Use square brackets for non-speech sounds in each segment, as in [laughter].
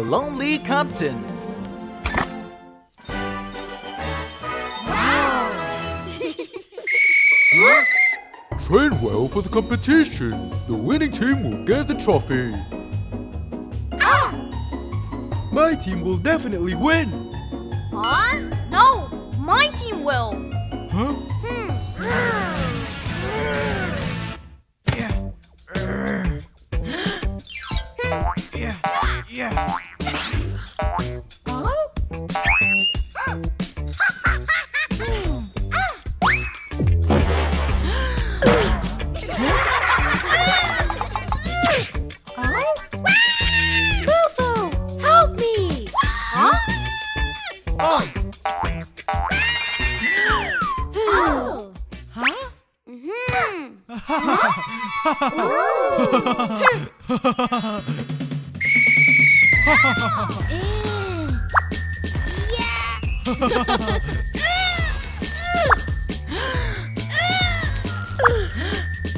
The Lonely Captain. [laughs] Train well for the competition. The winning team will get the trophy. Ah! My team will definitely win.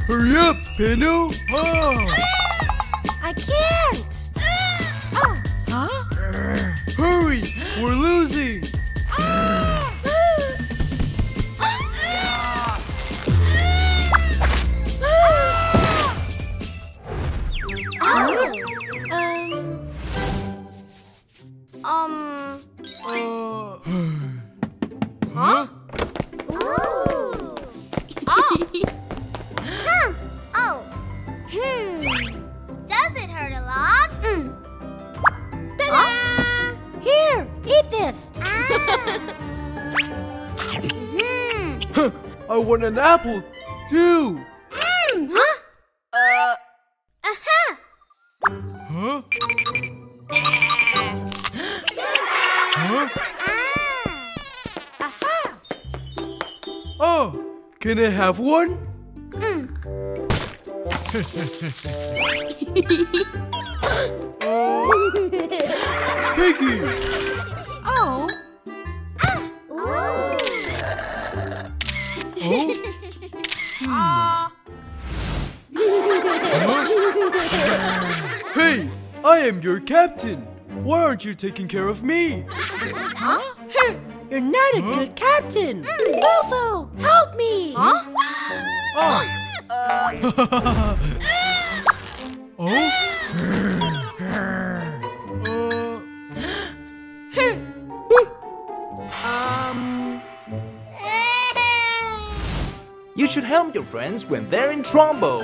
Hurry up, Pano. Ah, want an apple too. Hmm, huh? Uh. Aha. Huh? Huh? Aha! Oh, can I have one? Mm. [laughs] Oh. Piggy. Oh, I am your captain. Why aren't you taking care of me? huh? You're not a good captain! Bufo, help me! Huh? Oh. [laughs] oh? Uh, Um, You should help your friends when they're in trouble.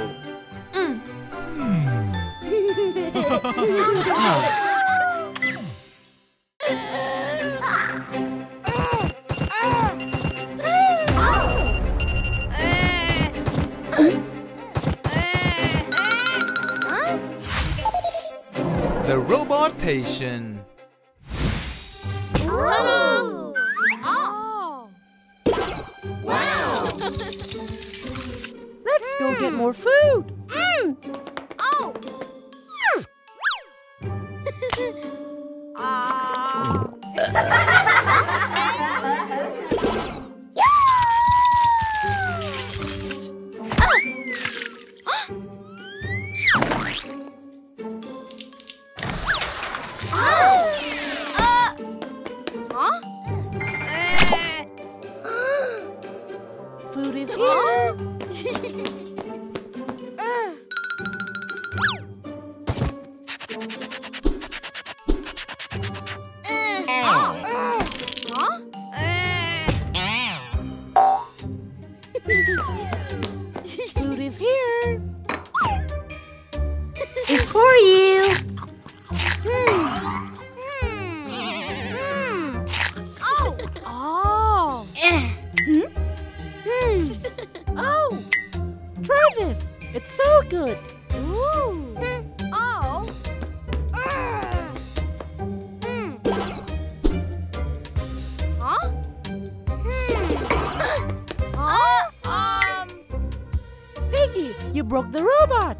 The Robot Patient. Yeah. [laughs] broke the robot!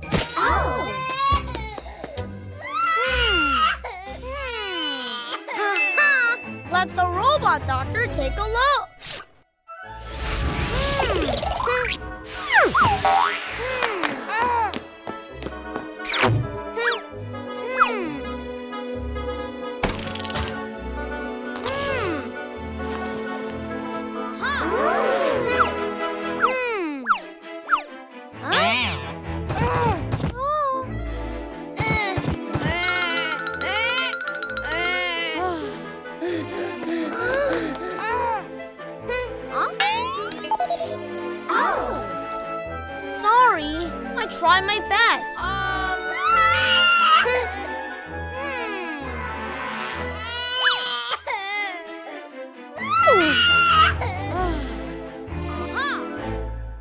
Um. [laughs]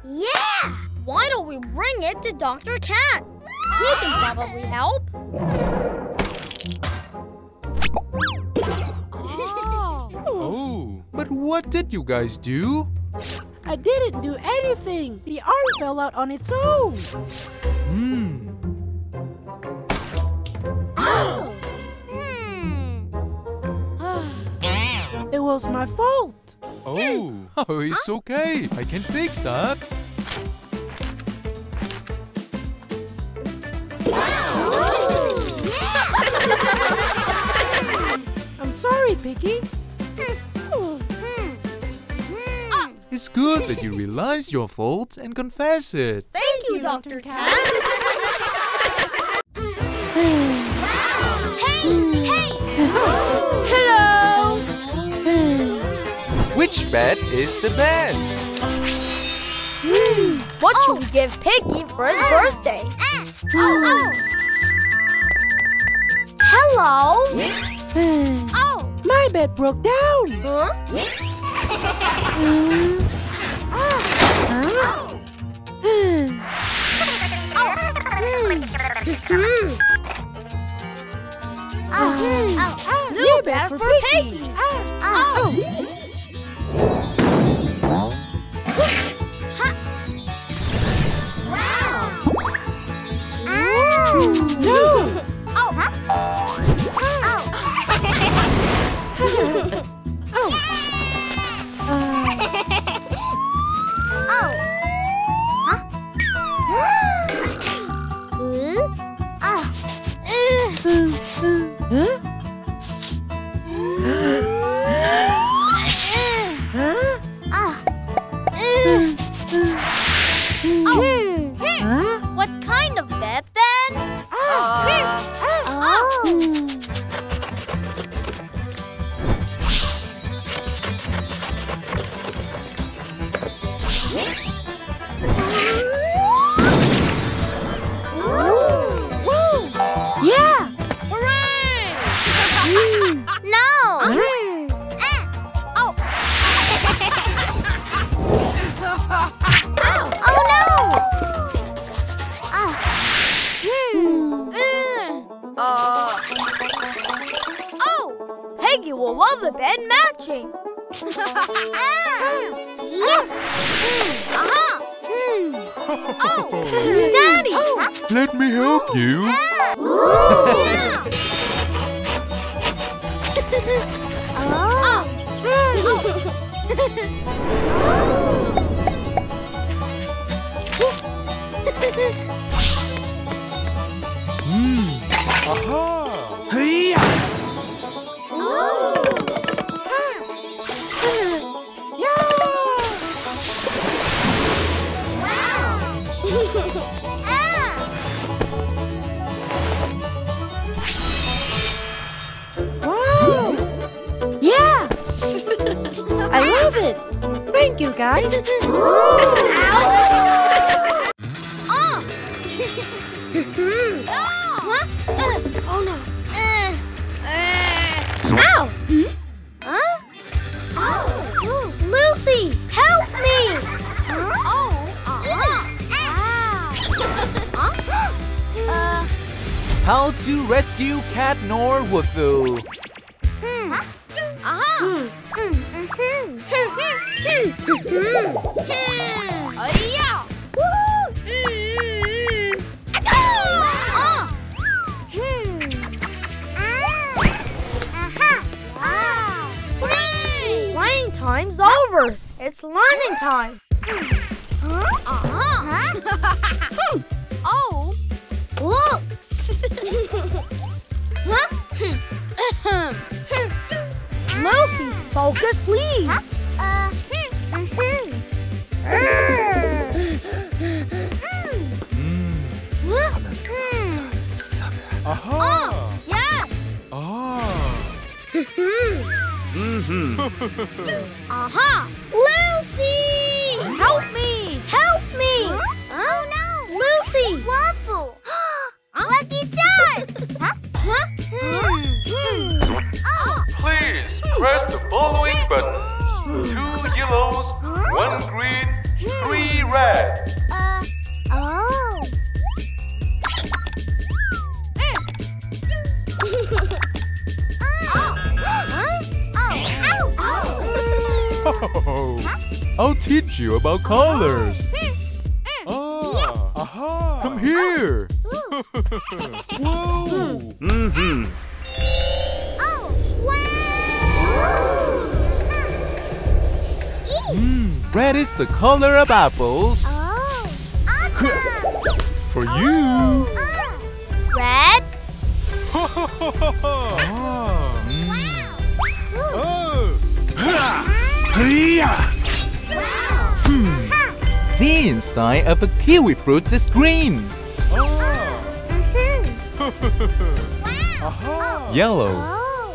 yeah! Why don't we bring it to Dr. Cat? He can probably help. [laughs] Oh. oh, but what did you guys do? I didn't do anything. The arm fell out on its own. Hmm. [gasps] It was my fault. Oh, oh, it's okay. I can fix that. [laughs] I'm sorry, Piggy. It's good that you realize your fault and confess it. Thank you, Dr. Cat. hey, [laughs] hey. Hello. Which bed is the best? What should we give Piggy for his birthday? Oh, Hello. Oh. My bed broke down. Huh? Hmm. [laughs] Oh. Hmm. Mm-hmm. New bed for Piggy. No. Oh! Peggy will love the bed matching. [laughs] yes! Uh-huh! Oh! Daddy! Let me help you. Yeah. [laughs] oh. Hmm. Aha! Love it. Thank you, guys. [laughs] [laughs] Oh no. Ow! Huh? Oh. Lucy, help me! Oh. Uh-huh. uh, How to rescue Cat Norwotho. Time's over. It's learning time. Uh-huh. oh. Look. huh? Lucy, focus, please. Uh, Aha! yes. Ah! Aha! Lucy! Help me! Help me! Oh no! Lucy! Waffle! [gasps] Lucky charm! [laughs] huh? Huh? Hmm. Oh. Please press the following buttons. Hmm. Two yellows, one green, three red. I'll teach you about colors. Ah, aha. Come here. [laughs] Whoa. Mm-hmm. Oh, wow! Mm, red is the color of apples. Oh, awesome! For you. Red? [laughs] Ah. Wow! Oh. [laughs] The inside of a kiwi fruit is green. Ah. [laughs] Wow! Aha. Yellow. Oh.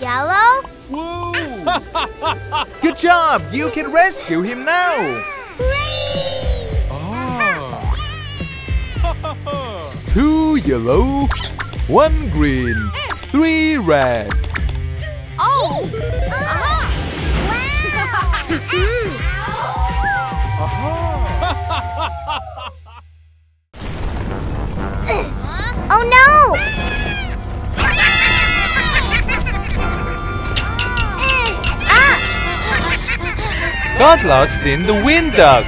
[laughs] Yellow? Whoa. Good job! You can rescue him now! Ah. [laughs] Two yellow, one green, three red. Oh! Oh no! ah! Got lost in the wind duct.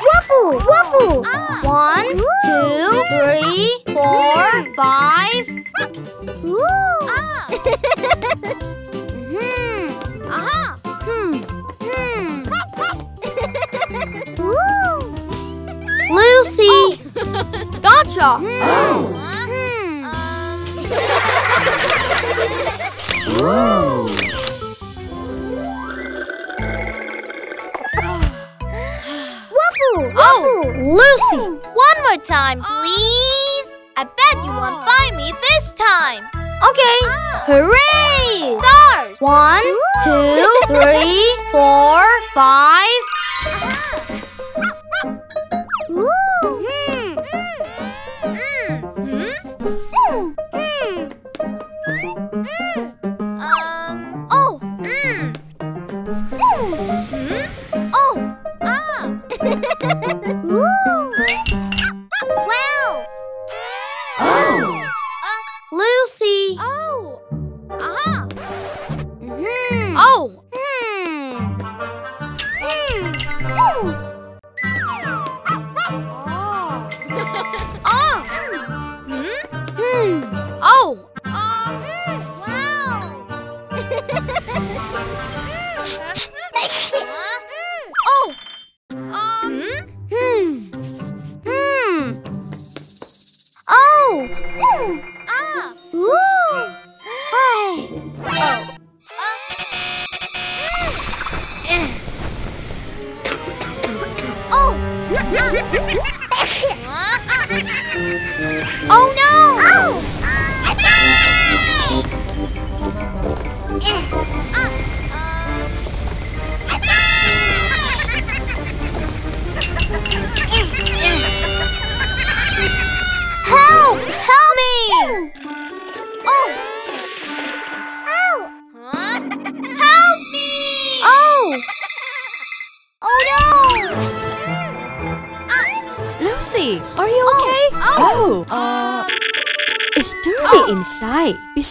Waffle! Waffle! One, two, three, four, five. hmm. Aha. Hmm. Hmm. Lucy. [laughs] Gotcha. Hmm. Waffle! Oh, Lucy! One more time, please! I bet you won't find me this time! Okay! Hooray! Stars! One, two, three, [laughs] four, five. Hmm. Um.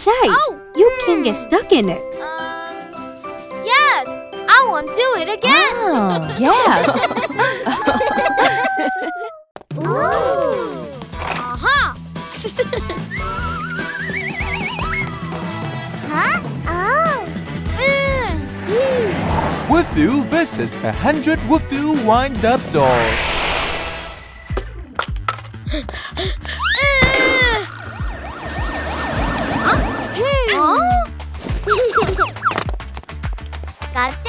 Besides, Oh. you can get stuck in it. Um, yes, I won't do it again. Oh, yes. Ooh. Aha. huh? Oh. Mm. Woofoo versus a hundred Woofoo wind-up dolls. [laughs] Gotcha! [laughs]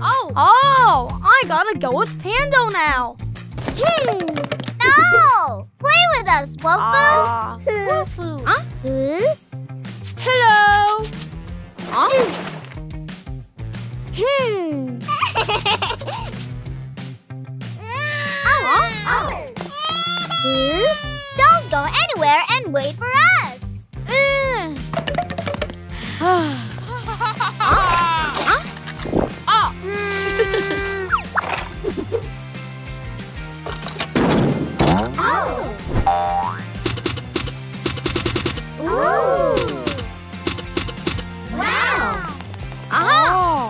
oh! Oh! I gotta go with Pando now! Hmm. no! Play with us, Wofu! Ah, Wofu! [laughs] Huh? Hmm? Hello! Huh? Hmm. hmm. oh, oh. Hmm? Don't go anywhere and wait for us.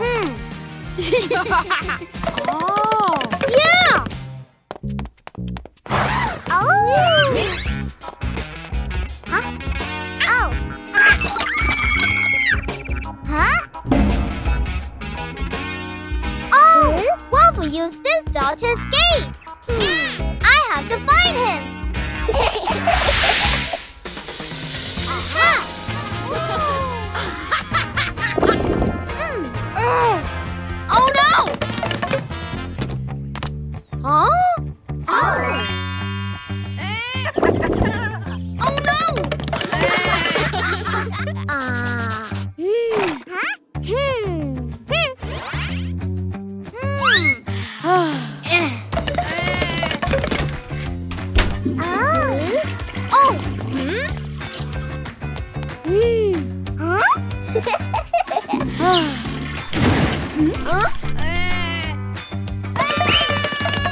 Hmm. [laughs] oh! Yeah! Oh! Huh? Oh! Huh? Oh! Hmm? What we use this doll to Hmm. Huh? Huh? [laughs]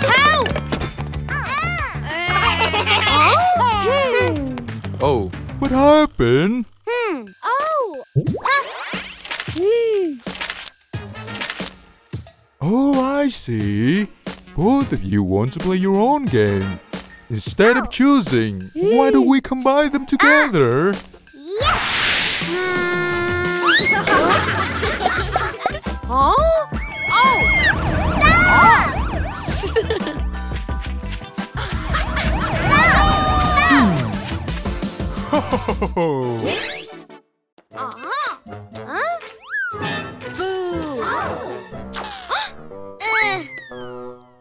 Help! Oh, what happened? Hmm. Oh. Ah. Hmm. Oh, I see. Both of you want to play your own game. Instead of choosing, why don't we combine them together? Huh? Oh! Stop! Oh, Uh-huh. Huh? Boo!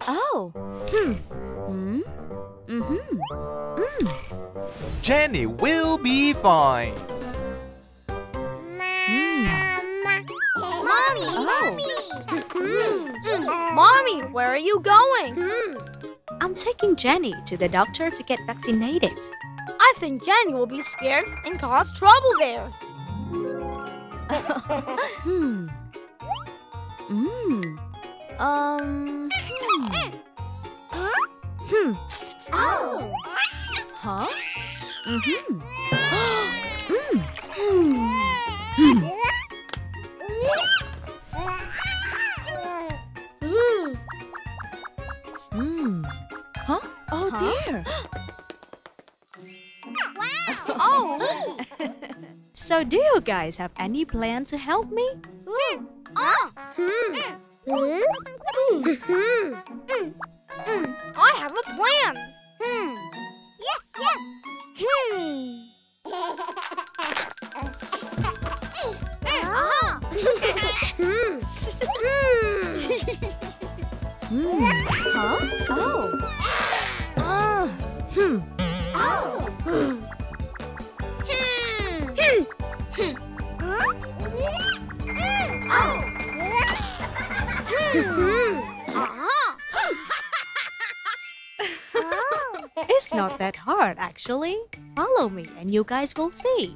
Oh. Hmm. Hmm. Mm-hmm. Jenny will be fine. Mommy, where are you going? Hmm. I'm taking Jenny to the doctor to get vaccinated. I think Jenny will be scared and cause trouble there. Hmm. Hmm. Um. Hmm. Hmm. Oh! Huh? Mm-hmm. [gasps] mm. Oh dear. Oh! So, do you guys have any plan to help me? Hmm. Oh! Hmm. Hmm. Hmm. Hmm. I have a plan. Actually. Follow me, and you guys will see.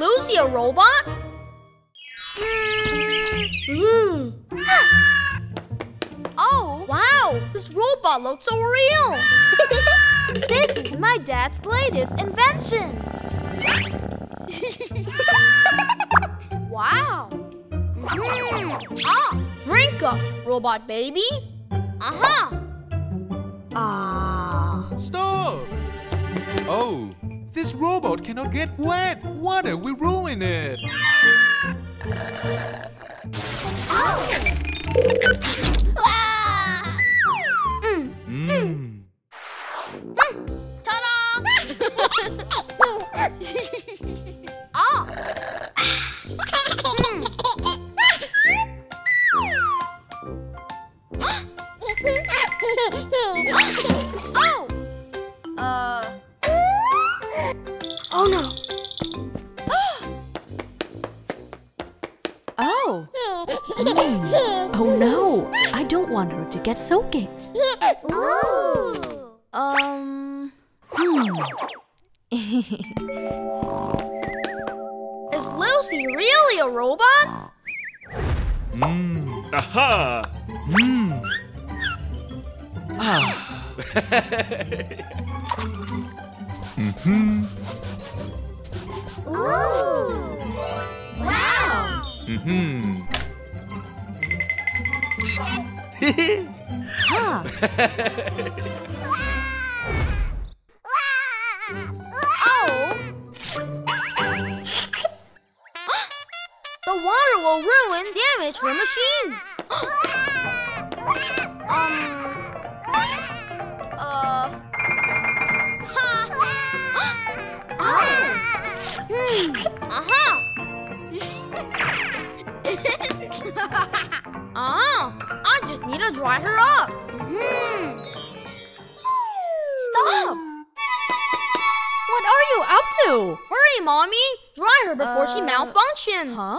Lucy a robot? Hmm. [gasps] Oh, wow. This robot looks so real. [laughs] This is my dad's latest invention. [laughs] Wow. Hmm. Ah, drink up, robot baby. Uh-huh. Ah. Stop! Oh, this robot cannot get wet. Don't we ruin it? Mmm. Damage her machine. um. Uh. Ha. oh. Hmm. Aha. ah, I just need to dry her up. Hmm. Stop! What are you up to? Hurry, mommy! Dry her before she Uh, malfunctions. Huh?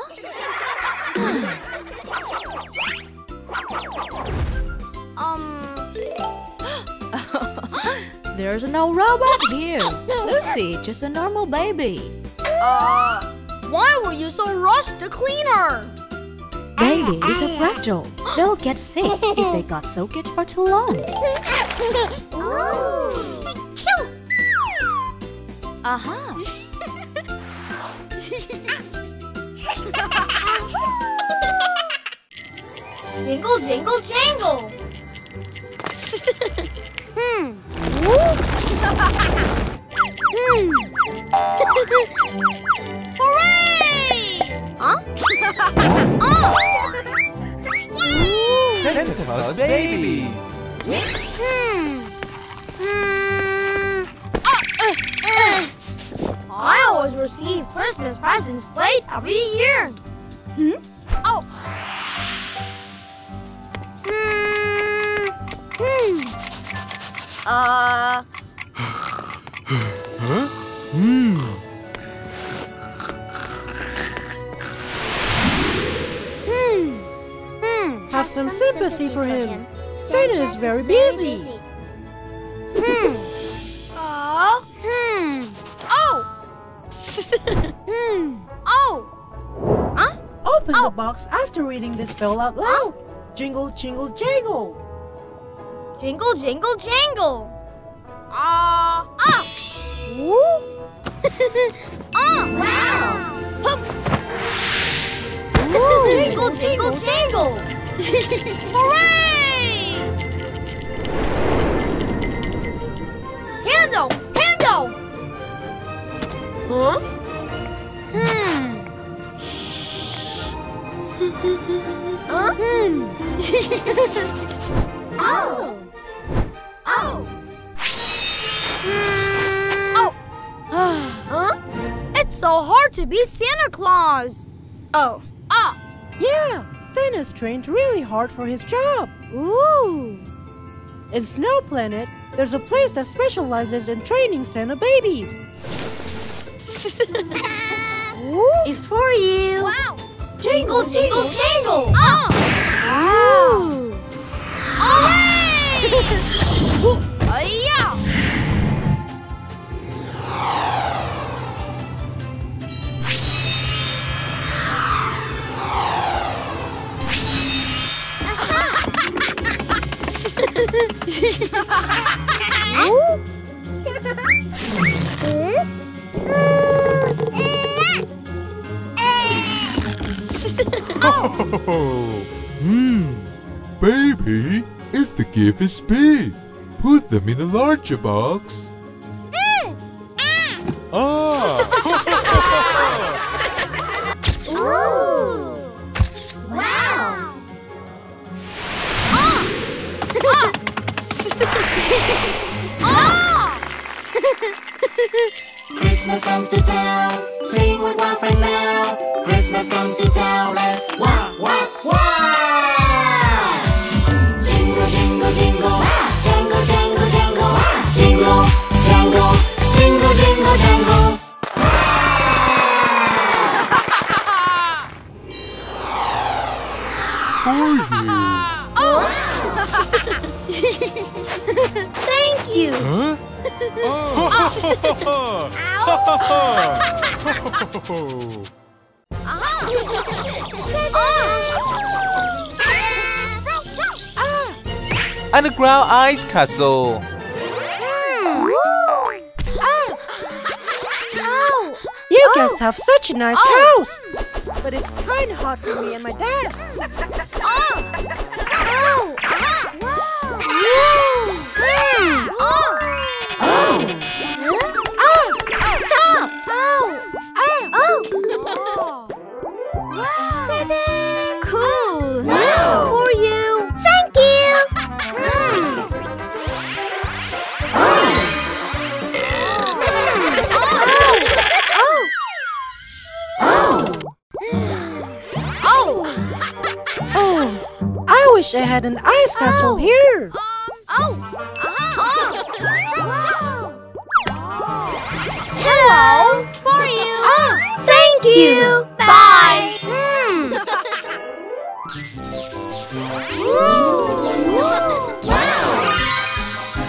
[gasps] There's no robot here. [laughs] Lucy, just a normal baby. Uh. Why were you so rushed to clean her? Babies are [laughs] fragile. They'll get sick if they got soaked for too long. Aha! [laughs] Jingle, jingle, jangle. hmm. Hmm. Hooray! Huh? oh! Tentacles baby! Hmm. Hmm. Ah, uh, uh. I always receive Christmas presents late every year. Hmm? Uh. Hmm. Hmm. Have some sympathy for him. Santa is very busy. Hmm. Oh. Hmm. Oh. [laughs] hmm. Oh. Huh? Open Oh. the box after reading this spell out loud. Jingle, jingle, jangle. Jingle, jingle, jangle. Ah. ah. Woo. [laughs] ah. Wow. Hum. jingle, jingle, jangle. [laughs] Hooray! Handle, handle. Huh? Hmm. [laughs] huh? Hmm. Oh. So hard to be Santa Claus. Oh. Ah. Yeah, Santa's trained really hard for his job. Ooh. In Snow Planet, there's a place that specializes in training Santa babies. [laughs] It's for you. Wow. Jingle, jingle, jingle. Ah. Ooh. Hooray! Hi-ya! [laughs] Oh, hmm. Baby, if the gift is big, put them in a larger box. Ah! [laughs] Ooh. Wow. [laughs] Ah. Christmas comes to town. Underground ice castle. You guys have such a nice oh. house. But it's kind of hot for me and my dad. Oh. Oh. Uh-huh. Stop! Wish I had an ice castle oh. here. Oh. Oh. Hello! For you! Ah, thank you! Bye! Hmm. [laughs]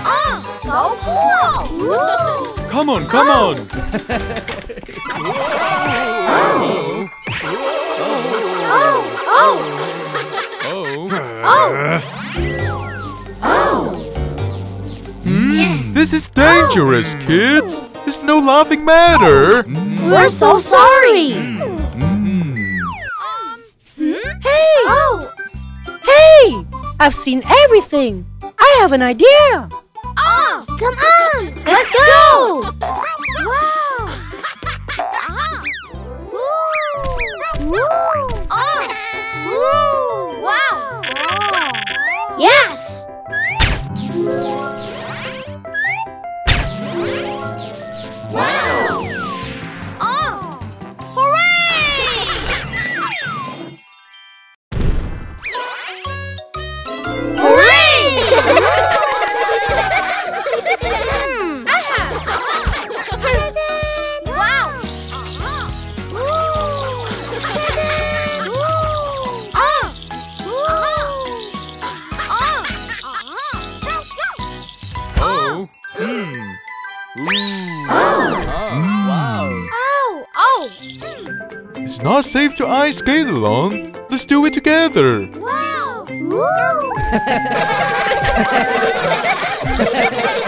Oh, so cool! Come on, come on. [laughs] This is dangerous, oh. kids. It's no laughing matter. We're so sorry! Hmm? Hey! Oh! Hey! I've seen everything. I have an idea. Oh! Come on! Let's go! Wow! Woo! Oh! Woo! Wow! Yes! It's not safe to ice skate alone. Let's do it together. Wow! [laughs] [laughs]